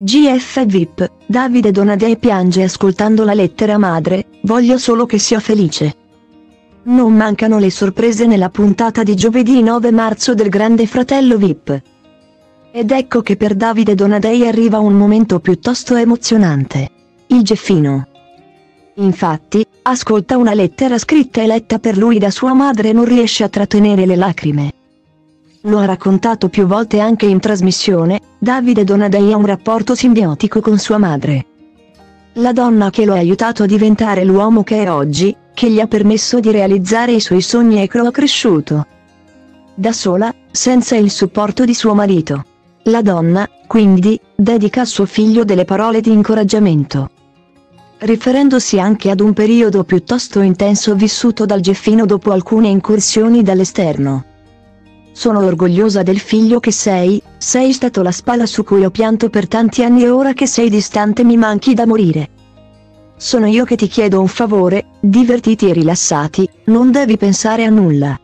GF VIP, Davide Donadei piange ascoltando la lettera madre, voglio solo che sia felice. Non mancano le sorprese nella puntata di giovedì 9 marzo del Grande Fratello VIP. Ed ecco che per Davide Donadei arriva un momento piuttosto emozionante. Il Geffino. Infatti, ascolta una lettera scritta e letta per lui da sua madre e non riesce a trattenere le lacrime. Lo ha raccontato più volte anche in trasmissione, Davide Donadei ha un rapporto simbiotico con sua madre. La donna che lo ha aiutato a diventare l'uomo che è oggi, che gli ha permesso di realizzare i suoi sogni e che lo ha cresciuto. Da sola, senza il supporto di suo marito. La donna, quindi, dedica a suo figlio delle parole di incoraggiamento. Riferendosi anche ad un periodo piuttosto intenso vissuto dal Geffino dopo alcune incursioni dall'esterno. Sono orgogliosa del figlio che sei, sei stato la spalla su cui ho pianto per tanti anni e ora che sei distante mi manchi da morire. Sono io che ti chiedo un favore, divertiti e rilassati, non devi pensare a nulla.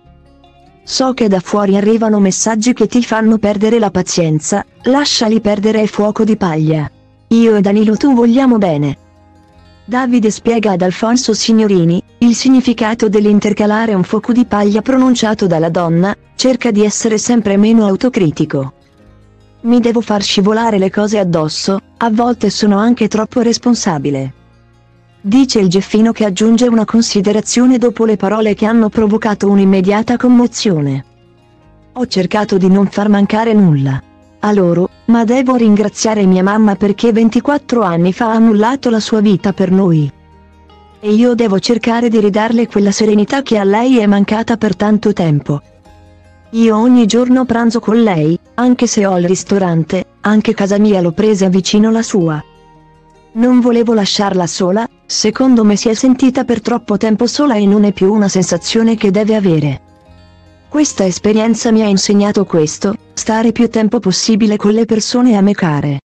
So che da fuori arrivano messaggi che ti fanno perdere la pazienza, lasciali perdere il fuoco di paglia. Io e Danilo tu vogliamo bene. Davide spiega ad Alfonso Signorini, il significato dell'intercalare un fuoco di paglia pronunciato dalla donna, cerca di essere sempre meno autocritico. Mi devo far scivolare le cose addosso, a volte sono anche troppo responsabile. Dice il Geffino che aggiunge una considerazione dopo le parole che hanno provocato un'immediata commozione. Ho cercato di non far mancare nulla a loro, ma devo ringraziare mia mamma perché 24 anni fa ha annullato la sua vita per noi. E io devo cercare di ridarle quella serenità che a lei è mancata per tanto tempo. Io ogni giorno pranzo con lei, anche se ho il ristorante, anche casa mia l'ho presa vicino la sua. Non volevo lasciarla sola, secondo me si è sentita per troppo tempo sola e non è più una sensazione che deve avere. Questa esperienza mi ha insegnato questo, stare più tempo possibile con le persone a me care.